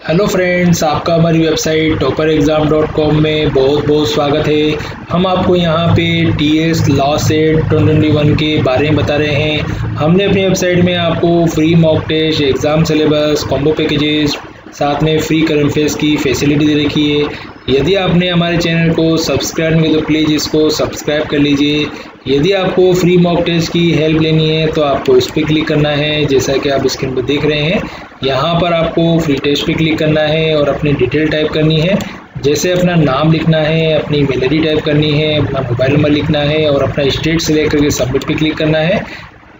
Hello friends आपका हमारी website topper exam dot com में बहुत बहुत स्वागत है। हम आपको यहाँ पे T S LAWCET twenty one के बारे में बता रहे हैं। हमने अपनी वेबसाइट में आपको free mock test exam syllabus combo packages साथ में फ्री करंट फेस की फैसिलिटी दे रखी है। यदि आपने हमारे चैनल को सब्सक्राइब नहीं तो प्लीज़ इसको सब्सक्राइब कर लीजिए। यदि आपको फ्री मॉक टेस्ट की हेल्प लेनी है तो आपको इस पर क्लिक करना है, जैसा कि आप स्क्रीन पर देख रहे हैं। यहाँ पर आपको फ्री टेस्ट पे क्लिक करना है और अपनी डिटेल टाइप करनी है। जैसे अपना नाम लिखना है, अपनी मेलरी टाइप करनी है, अपना मोबाइल नंबर लिखना है और अपना स्टेट सेलेक्ट करके सबमिट पे क्लिक करना है।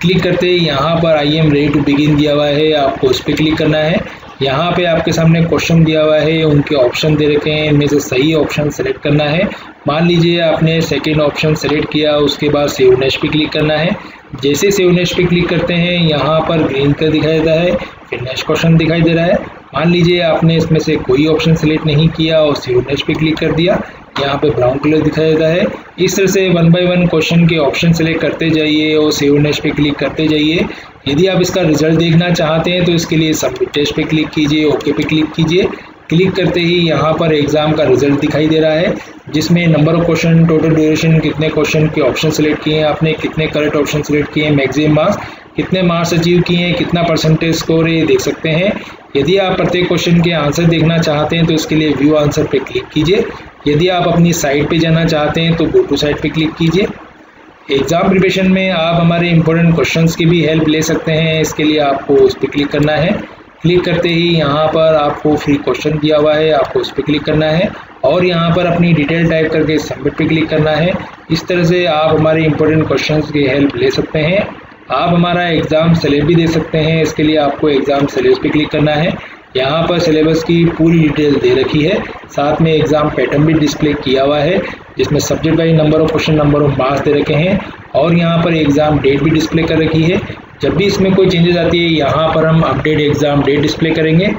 क्लिक करते ही यहाँ पर I am ready to begin दिया हुआ है, आपको उस पर क्लिक करना है। यहाँ पे आपके सामने क्वेश्चन दिया हुआ है, उनके ऑप्शन दे रखे हैं, इनमें से सही ऑप्शन सेलेक्ट करना है। मान लीजिए आपने सेकेंड ऑप्शन सेलेक्ट किया, उसके बाद सेवनेश पे क्लिक करना है। जैसे सेवनेश पे क्लिक करते हैं, यहाँ पर ग्रीन कलर दिखाई देता है, फिर नेक्स्ट क्वेश्चन दिखाई दे रहा है। मान लीजिए आपने इसमें से कोई ऑप्शन सेलेक्ट नहीं किया और सीरो नेक्स्ट पे क्लिक कर दिया, यहाँ पे ब्राउन कलर दिखाई देता है। इस तरह से वन बाय वन क्वेश्चन के ऑप्शन सेलेक्ट करते जाइए और सेव नेक्स्ट पे क्लिक करते जाइए। यदि आप इसका रिज़ल्ट देखना चाहते हैं तो इसके लिए सबमिट टेस्ट पे क्लिक कीजिए ओके पे क्लिक कीजिए। क्लिक करते ही यहाँ पर एग्ज़ाम का रिज़ल्ट दिखाई दे रहा है, जिसमें number of question total duration कितने क्वेश्चन के ऑप्शन सेलेक्ट किए हैं आपने, कितने करेक्ट ऑप्शन सेलेक्ट किए हैं मैक्सिमम मार्क्स कितने मार्क्स अचीव किए हैं, कितना परसेंटेज स्कोर है, ये देख सकते हैं। यदि आप प्रत्येक क्वेश्चन के आंसर देखना चाहते हैं तो इसके लिए व्यू आंसर पर क्लिक कीजिए। यदि आप अपनी साइट पर जाना चाहते हैं तो गो टू साइट पर क्लिक कीजिए। एग्ज़ाम प्रिपरेशन में आप हमारे इंपॉर्टेंट क्वेश्चंस की भी हेल्प ले सकते हैं, इसके लिए आपको उस पर क्लिक करना है। क्लिक करते ही यहाँ पर आपको फ्री क्वेश्चन दिया हुआ है, आपको उस पर क्लिक करना है और यहाँ पर अपनी डिटेल टाइप करके सबमिट पे क्लिक करना है। इस तरह से आप हमारे इंपॉर्टेंट क्वेश्चंस की हेल्प ले सकते हैं। आप हमारा एग्ज़ाम सिलेबस भी दे सकते हैं। इसके लिए आपको एग्ज़ाम सिलेबस पे क्लिक करना है। यहाँ पर सिलेबस की पूरी डिटेल दे रखी है। साथ में एग्ज़ाम पैटर्न भी डिस्प्ले किया हुआ है, जिसमें subject wise number of question number of marks दे रखे हैं। और यहाँ पर एग्ज़ाम डेट भी डिस्प्ले कर रखी है। जब भी इसमें कोई चेंजेस आती है, यहाँ पर हम अपडेट एग्ज़ाम डेट डिस्प्ले करेंगे।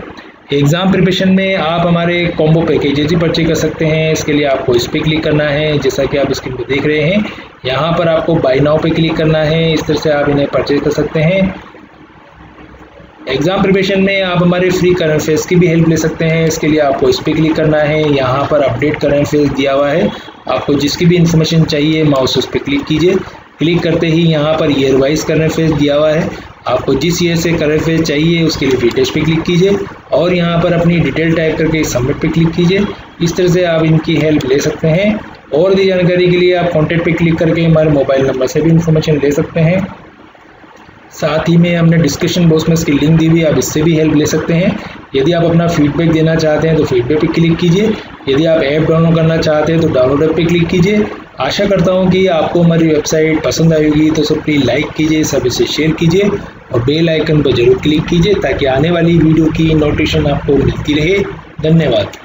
एग्ज़ाम प्रिपरेशन में आप हमारे कॉम्बो पैकेजेज ही परचेज कर सकते हैं। इसके लिए आपको इस पर क्लिक करना है, जैसा कि आप स्क्रीन पर देख रहे हैं। यहाँ पर आपको बाई नाव पे क्लिक करना है। इस तरह से आप इन्हें परचेज कर सकते हैं। एग्ज़ाम प्रिपरेशन में आप हमारे फ्री करंट फेस की भी हेल्प ले सकते हैं। इसके लिए आपको इस पर क्लिक करना है। यहाँ पर अपडेट करंट फेस दिया हुआ है। आपको जिसकी भी इंफॉर्मेशन चाहिए माउस उस पर क्लिक कीजिए। क्लिक करते ही यहाँ per year wise current face दिया हुआ है। आपको जिस ईयर से करंट फ़ेज़ चाहिए, उसके लिए टेस्ट पे क्लिक कीजिए और यहाँ पर अपनी डिटेल टाइप करके सबमिट पे क्लिक कीजिए। इस तरह से आप इनकी हेल्प ले सकते हैं और भी जानकारी के लिए आप कॉन्टेक्ट पे क्लिक करके हमारे मोबाइल नंबर से भी इंफॉर्मेशन ले सकते हैं। साथ ही में हमने डिस्क्रिप्शन बॉक्स में इसकी लिंक दी हुई, आप इससे भी हेल्प ले सकते हैं। यदि आप अपना फीडबैक देना चाहते हैं तो फीडबैक पे क्लिक कीजिए। यदि आप ऐप डाउनलोड करना चाहते हैं तो डाउनलोड ऐप पे क्लिक कीजिए। आशा करता हूँ कि आपको हमारी वेबसाइट पसंद आई होगी तो सब प्लीज़ लाइक कीजिए, सब इसे शेयर कीजिए और बेल आइकन पर ज़रूर क्लिक कीजिए ताकि आने वाली वीडियो की नोटिफिकेशन आपको मिलती रहे। धन्यवाद।